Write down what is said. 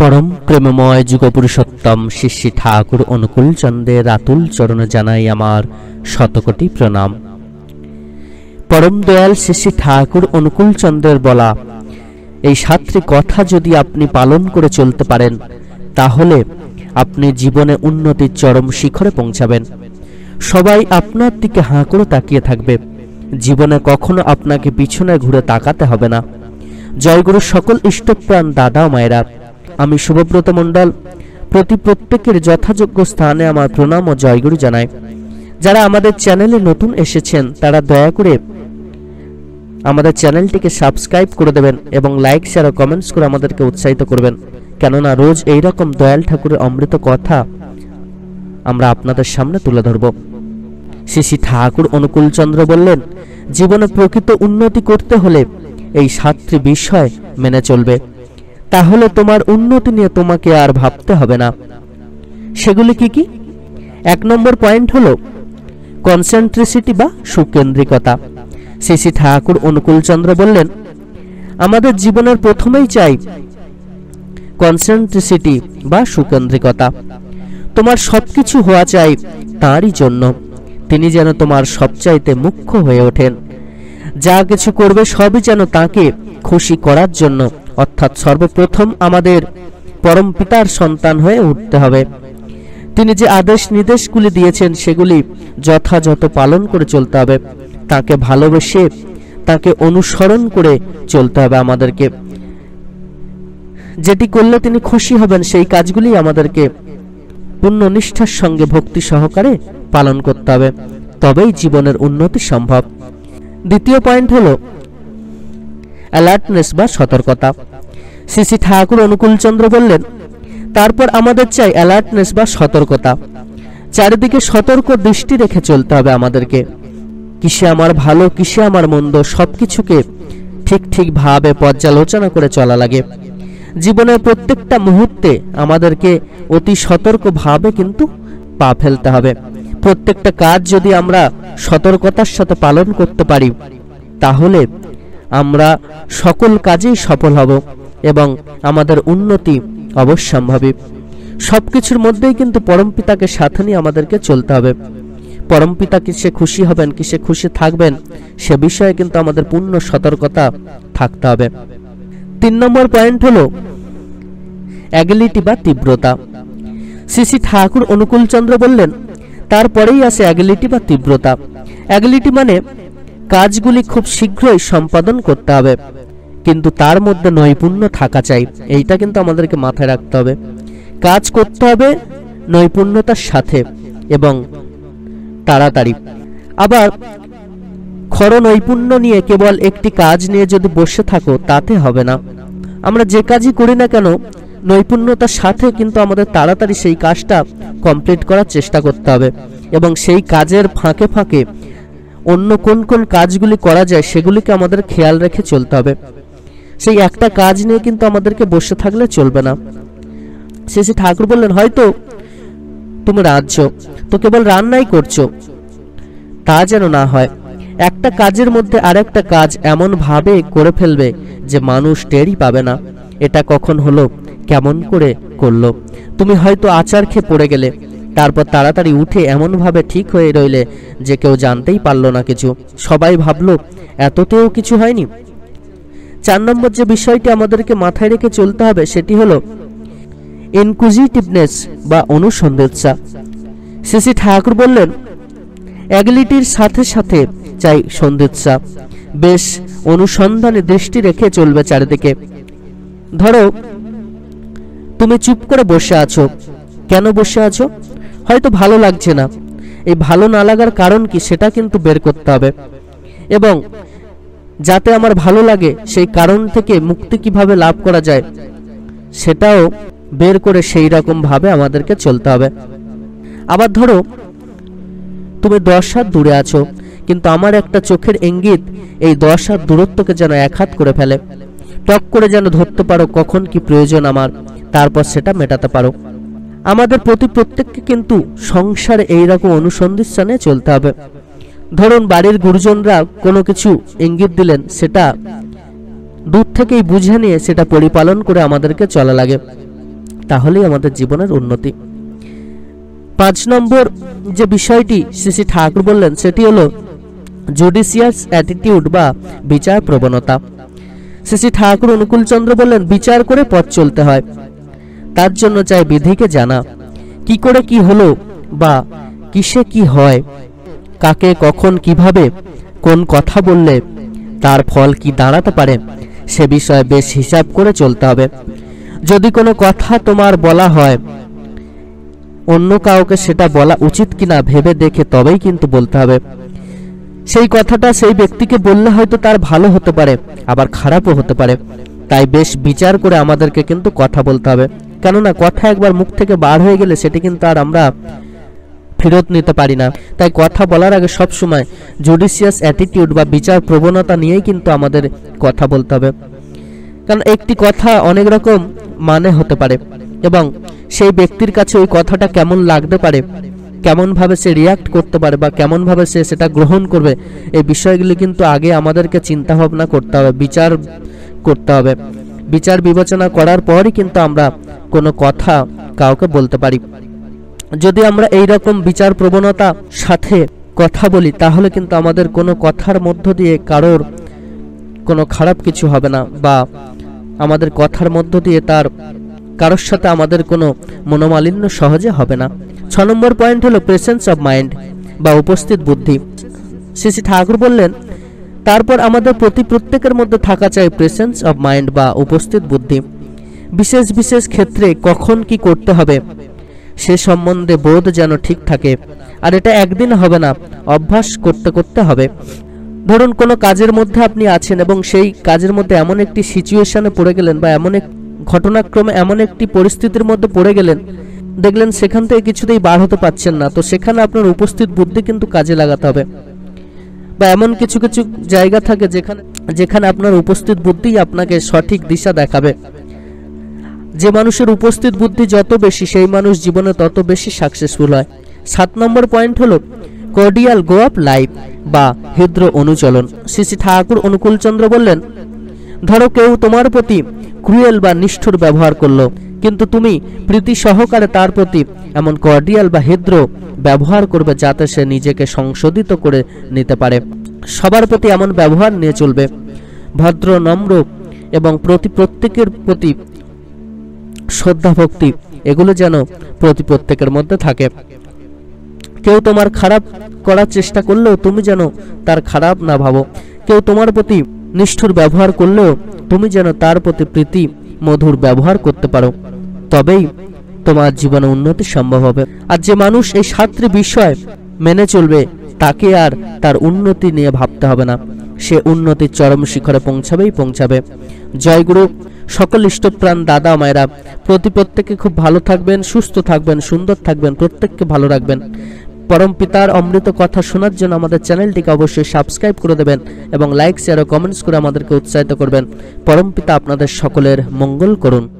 পরম প্রেমময় যুগপুরুষোত্তম শ্রী ঠাকুর অনুকূল চন্দ্রের রাতুল চরণে জানাই আমার শতকোটি প্রণাম। পরম দয়াল শ্রী ঠাকুর অনুকূল চন্দ্রের বলা, এই সাতটি কথা যদি আপনি পালন করে চলতে পারেন, তাহলে আপনি জীবনে উন্নতির চরম শিখরে পৌঁছাবেন। সবাই আপনার দিকে হাঁ করে তাকিয়ে থাকবে। জীবনে কখনো আপনাকে পিছনে ঘুরে তাকাতে হবে না। জয়গুরু সকল ইষ্টপ্রাণ দাদা মায়েরা আমি শুভব্রত মণ্ডল প্রতি প্রত্যেকের যথাযোগ্য স্থানে আমার প্রণাম ও জয়গুরু জানাই। যারা আমাদের চ্যানেলে নতুন এসেছেন, তারা দয়া করে আমাদের চ্যানেলটিকে সাবস্ক্রাইব করে দেবেন এবং লাইক, শেয়ার ও কমেন্টস করে আমাদেরকে উৎসাহিত করবেন। কেননা রোজ এই রকম দয়াল ঠাকুরের অমৃত কথা আমরা আপনাদের সামনে তুলে ধরব। শ্রী ঠাকুর অনুকূলচন্দ্র বললেন, জীবনে প্রকৃত উন্নতি করতে হলে এই সাতটি বিষয় মেনে চলবে। তাহলে তোমার উন্নতি নিয়ে তোমাকে আর ভাবতে হবে না। সেগুলি কি কি? এক নম্বর পয়েন্ট হলো কনসেন্ট্রিসিটি বা সুকেন্দ্রিকতা। শ্রী ঠাকুর অনুকূলচন্দ্র বললেন, আমাদের জীবনের প্রথমেই চাই কনসেন্ট্রিসিটি বা সুকেন্দ্রিকতা। তোমার সবকিছু হওয়া চাই তাঁরই জন্য। তিনি যেন তোমার সবচাইতে মুখ্য হয়ে ওঠেন। যা কিছু করবে সবই যেন তাকে খুশি করার জন্য। অর্থাৎ সর্বপ্রথম আমাদের পরম পিতার সন্তান হয়ে উঠতে হবে। তিনি যে আদেশ নির্দেশগুলি দিয়েছেন, সেগুলি যথাযথ পালন করে চলতে হবে। তাকে ভালোবেসে তাকে অনুসরণ করে চলতে হবে আমাদেরকে। যেটি করলে তিনি খুশি হবেন, সেই কাজগুলি আমাদেরকে পূর্ণ নিষ্ঠার সঙ্গে ভক্তি সহকারে পালন করতে হবে। তবেই জীবনের উন্নতি সম্ভব। দ্বিতীয় পয়েন্ট হলো অ্যালার্টনেস বা সতর্কতা। শ্রী ঠাকুর অনুকূলচন্দ্র বললেন, তারপর আমাদের চাই অ্যালার্টনেস বা সতর্কতা। চারিদিকে সতর্ক দৃষ্টি রেখে চলতে হবে আমাদেরকে। কিসে আমার ভালো, কিসে আমার মন্দ, সবকিছুকে ঠিক ঠিকভাবে পর্যালোচনা করে চলা লাগে। জীবনের প্রত্যেকটা মুহূর্তে আমাদেরকে অতি সতর্কভাবে কিন্তু পা ফেলতে হবে। প্রত্যেকটা কাজ যদি আমরা সতর্কতার সাথে পালন করতে পারি, তাহলে আমরা সকল কাজেই সফল হব এবং আমাদের উন্নতি অবশ্যম্ভাবী। সব কিছুর মধ্যেই কিন্তু পরমপিতাকে সাথে নিয়ে আমাদেরকে চলতে হবে। পরম পরমপিতা কিসে খুশি হবেন কিসে খুশি থাকবেন, সে বিষয়ে কিন্তু আমাদের পূর্ণ সতর্কতা থাকতে হবে। তিন নম্বর পয়েন্ট হলো অ্যাগিলিটি বা তীব্রতা। শ্রী ঠাকুর অনুকূলচন্দ্র বললেন, তারপরেই আসে অ্যাগিলিটি বা তীব্রতা। অ্যাগিলিটি মানে কাজগুলি খুব শীঘ্রই সম্পাদন করতে হবে। কিন্তু তার মধ্যে নৈপুণ্য থাকা চাই, এইটা কিন্তু আমাদেরকে মাথায় রাখতে হবে। কাজ করতে হবে নৈপুণ্যতার সাথে এবং তাড়াতাড়ি। আবার খর নৈপুণ্য নিয়ে কেবল একটি কাজ নিয়ে যদি বসে থাকো, তাতে হবে না। আমরা যে কাজই করি না কেন, নৈপুণ্যতার সাথে কিন্তু আমাদের তাড়াতাড়ি সেই কাজটা কমপ্লিট করার চেষ্টা করতে হবে এবং সেই কাজের ফাঁকে ফাঁকে অন্য কোন কোন কাজগুলি করা যায় সেগুলিকে আমাদের খেয়াল রেখে চলতে হবে। সেই একটা কাজ নিয়ে কিন্তু আমাদেরকে বসে থাকলে চলবে না। শেষে ঠাকুর বললেন, হয়তো তুমি রাঁধছ, তো কেবল রান্নাই করছ। তা যেন না হয়। একটা কাজের মধ্যে আরেকটা কাজ এমন ভাবে করে ফেলবে যে মানুষ টেরই পাবে না। এটা কখন হলো, কেমন করে করল। তুমি হয়তো আচার খেয়ে পড়ে গেলে। তারপর তাড়াতাড়ি উঠে এমনভাবে ঠিক হয়ে রইলে যে কেউ জানতেই পারল না কিছু। সবাই ভাবলো, এততেও কিছু হয়নি। চার নম্বর যে বিষয়টি আমাদেরকে মাথায় রেখে চলতে হবে সেটি হলো ইনকুজিটিভনেস বা অনুসন্ধিৎসা। শ্রী ঠাকুর বললেন অ্যাগিলিটির সাথে সাথে চাই সন্ধিৎসা। বেশ অনুসন্ধানে দৃষ্টি রেখে চলবে চারিদিকে। ধরো, তুমি চুপ করে বসে আছো। কেন বসে আছো? হয়তো ভালো লাগছে না। এই ভালো না লাগার কারণ কি সেটা কিন্তু বের করতে হবে। এবং যাতে আমার ভালো লাগে সেই কারণ থেকে মুক্তি কীভাবে লাভ করা যায়, সেটাও বের করে সেই রকম ভাবে আমাদেরকে চলতে হবে। আবার ধরো, তুমি দশ হাত দূরে আছো, কিন্তু আমার একটা চোখের ইঙ্গিত এই দশ হাত দূরত্বকে যেন এক হাত করে ফেলে। টক করে যেন ধরতে পারো কখন কি প্রয়োজন আমার, তারপর সেটা মেটাতে পারো। আমাদের প্রতি প্রত্যেককে কিন্তু সংসারে এইরকম অনুসন্ধিৎসানে চলতে হবে। ধরুন বাড়ির গুরুজনরা কোনো কিছু ইঙ্গিত দিলেন, সেটা দূর থেকেই বুঝে নিয়ে সেটা পরিপালন করে আমাদেরকে চলা লাগে। তাহলেই আমাদের জীবনের উন্নতি। পাঁচ নম্বর যে বিষয়টি শ্রী শ্রী ঠাকুর বললেন, সেটি হলো জুডিশিয়াস অ্যাটিটিউড বা বিচার প্রবণতা। শ্রী শ্রী ঠাকুর অনুকূলচন্দ্র বললেন, বিচার করে পথ চলতে হয়। তার জন্য চাই বিধিকে জানা। কি করে কি হলো বা কিসে কি হয়, কাকে কখন কীভাবে, কোন কথা বললে তার ফল কি দাঁড়াতে পারে, সে বিষয়ে বেশ হিসাব করে চলতে হবে। যদি কোনো কথা তোমার বলা হয়, অন্য কাউকে সেটা বলা উচিত কিনা ভেবে দেখে তবেই কিন্তু বলতে হবে। সেই কথাটা সেই ব্যক্তিকে বললে হয়তো তার ভালো হতে পারে, আবার খারাপও হতে পারে। তাই বেশ বিচার করে আমাদেরকে কিন্তু কথা বলতে হবে। কেননা কথা একবার মুখ থেকে বার হয়ে গেলে সেটি কিন্তু আর আমরা ফেরত নিতে পারি না। তাই কথা বলার আগে সব সময় জুডিশিয়াস অ্যাটিটিউড বা বিচার প্রবণতা নিয়েই কিন্তু আমাদের কথা বলতে হবে। কারণ একটি কথা অনেক রকম মানে হতে পারে এবং সেই ব্যক্তির কাছে ওই কথাটা কেমন লাগতে পারে, কেমনভাবে সে রিয়াক্ট করতে পারে বা কেমনভাবে সে সেটা গ্রহণ করবে, এই বিষয়গুলি কিন্তু আগে আমাদেরকে চিন্তা ভাবনা করতে হবে, বিচার করতে হবে। বিচার বিবেচনা করার পরই কিন্তু আমরা কোনো কথা কাউকে বলতে পারি। যদি আমরা এই রকম বিচার প্রবণতা সাথে কথা বলি, তাহলে কিন্তু আমাদের কোনো কথার মধ্য দিয়ে কারোর কোনো খারাপ কিছু হবে না বা আমাদের কথার মধ্য দিয়ে তার কারোর সাথে আমাদের কোনো মনোমালিন্য সহজে হবে না। ছ নম্বর পয়েন্ট হলো প্রেসেন্স অফ মাইন্ড বা উপস্থিত বুদ্ধি। শ্রী ঠাকুর বললেন তারপর আমাদের প্রতি প্রত্যেকের মধ্যে থাকা চাই প্রেসেন্স অফ মাইন্ড বা উপস্থিত বুদ্ধি। বিশেষ বিশেষ ক্ষেত্রে কখন কি করতে হবে, সে সম্বন্ধে বোধ যেন ঠিক থাকে। আর এটা একদিন হবে না, অভ্যাস করতে করতে হবে। ধরুন, কোনো কাজের মধ্যে আপনি আছেন এবং সেই কাজের মধ্যে এমন একটি সিচুয়েশনে পড়ে গেলেন বা এমন এক ঘটনাক্রমে এমন একটি পরিস্থিতির মধ্যে পড়ে গেলেন, দেখলেন সেখান থেকে কিছুতেই বার হতে পারছেন না। তো সেখানে আপনার উপস্থিত বুদ্ধি কিন্তু কাজে লাগাতে হবে। বা এমন কিছু কিছু জায়গা থাকে যেখানে যেখানে আপনার উপস্থিত বুদ্ধি আপনাকে সঠিক দিশা দেখাবে। যে মানুষের উপস্থিত বুদ্ধি যত বেশি, সেই মানুষ জীবনে তত বেশি সাকসেসফুল হয়। সাত নম্বর পয়েন্ট হলো কর্ডিয়াল গো আপ লাইফ বা হৃদ্র অনুচলন। শ্রী শ্রী ঠাকুর অনুকূলচন্দ্র বললেন, ধরো কেউ তোমার প্রতি ক্রুয়েল বা নিষ্ঠুর ব্যবহার করল। কিন্তু তুমি প্রীতি সহকারে তার প্রতি এমন কর্ডিয়াল বা হৃদ্র ব্যবহার করবে যাতে সে নিজেকে সংশোধিত করে নিতে পারে। সবার প্রতি এমন ব্যবহার নিয়ে চলবে। ভদ্র, নম্র এবং প্রতি প্রত্যেকের প্রতি শ্রদ্ধা, ভক্তি, এগুলো যেন প্রতি প্রত্যেকের মধ্যে থাকে। কেউ তোমার খারাপ করার চেষ্টা করলেও তুমি যেন তার খারাপ না ভাবো। কেউ তোমার প্রতি নিষ্ঠুর ব্যবহার করলেও তুমি যেন তার প্রতি প্রীতি মধুর ব্যবহার করতে পারো। তবেই তোমার জীবনে উন্নতি সম্ভব হবে। আর যে মানুষ এই সাতটি বিষয় মেনে চলবে, তাকে আর তার উন্নতি নিয়ে ভাবতে হবে না। সে উন্নতির চরম শিখরে পৌঁছাবেই পৌঁছাবে। জয়গুরু, সকল ইষ্টপ্রাণ দাদা মায়েরা, প্রতি প্রত্যেকে খুব ভালো থাকবেন, সুস্থ থাকবেন, সুন্দর থাকবেন, প্রত্যেককে ভালো রাখবেন। পরম পিতার অমৃত কথা শোনার জন্য আমাদের চ্যানেলটিকে অবশ্যই সাবস্ক্রাইব করে দেবেন এবং লাইক শেয়ার ও কমেন্টস করে আমাদেরকে উৎসাহিত করবেন। পরম পিতা আপনাদের সকলের মঙ্গল করুন।